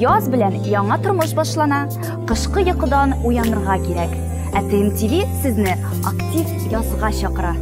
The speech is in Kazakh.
Яз белән яңа тормыш башлана, кышкы йокыдан уянырга керек. Ә ТВ сезне актив язга чакыра.